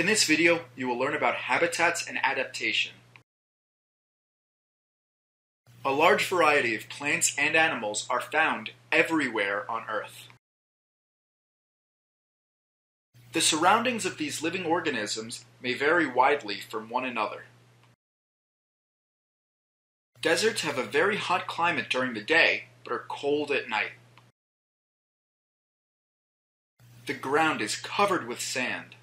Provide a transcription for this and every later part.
In this video, you will learn about habitats and adaptation. A large variety of plants and animals are found everywhere on Earth. The surroundings of these living organisms may vary widely from one another. Deserts have a very hot climate during the day, but are cold at night. The ground is covered with sand.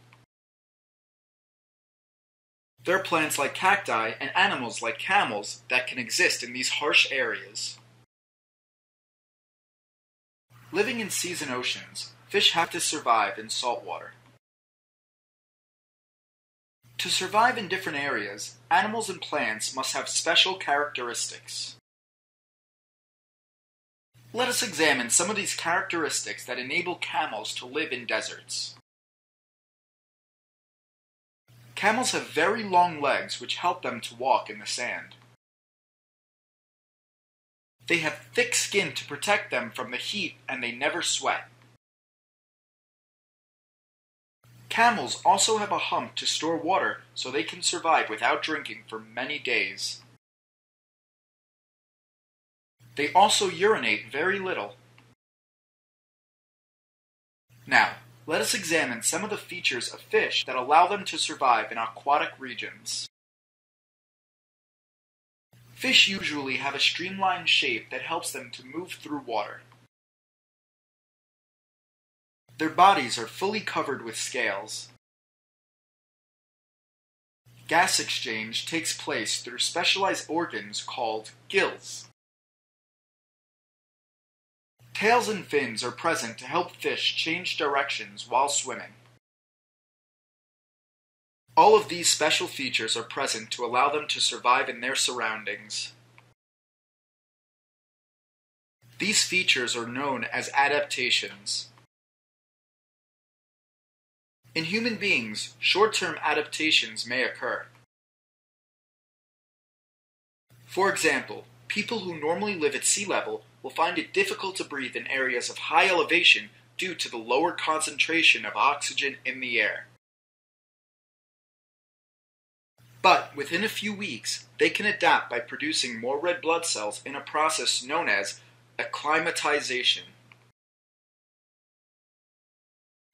There are plants like cacti and animals like camels that can exist in these harsh areas. Living in seas and oceans, fish have to survive in salt water. To survive in different areas, animals and plants must have special characteristics. Let us examine some of these characteristics that enable camels to live in deserts. Camels have very long legs which help them to walk in the sand. They have thick skin to protect them from the heat and they never sweat. Camels also have a hump to store water so they can survive without drinking for many days. They also urinate very little. Now, let us examine some of the features of fish that allow them to survive in aquatic regions. Fish usually have a streamlined shape that helps them to move through water. Their bodies are fully covered with scales. Gas exchange takes place through specialized organs called gills. Tails and fins are present to help fish change directions while swimming. All of these special features are present to allow them to survive in their surroundings. These features are known as adaptations. In human beings, short-term adaptations may occur. For example, people who normally live at sea level will find it difficult to breathe in areas of high elevation due to the lower concentration of oxygen in the air. But within a few weeks, they can adapt by producing more red blood cells in a process known as acclimatization.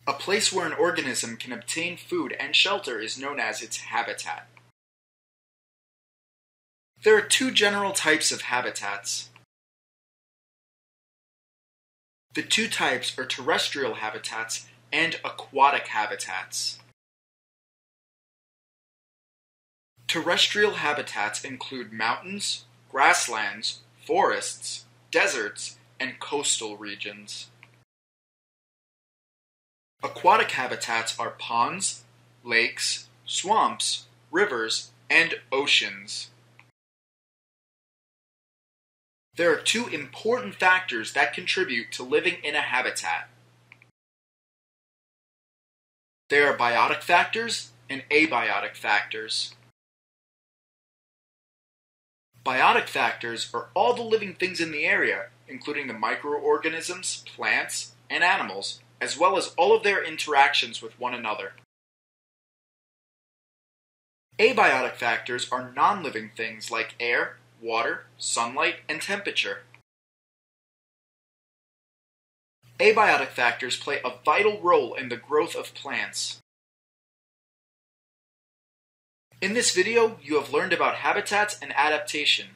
A place where an organism can obtain food and shelter is known as its habitat. There are two general types of habitats. The two types are terrestrial habitats and aquatic habitats. Terrestrial habitats include mountains, grasslands, forests, deserts, and coastal regions. Aquatic habitats are ponds, lakes, swamps, rivers, and oceans. There are two important factors that contribute to living in a habitat. There are biotic factors and abiotic factors. Biotic factors are all the living things in the area, including the microorganisms, plants, and animals as well as all of their interactions with one another. Abiotic factors are non-living things like air, water, sunlight, and temperature. Abiotic factors play a vital role in the growth of plants. In this video, you have learned about habitats and adaptation.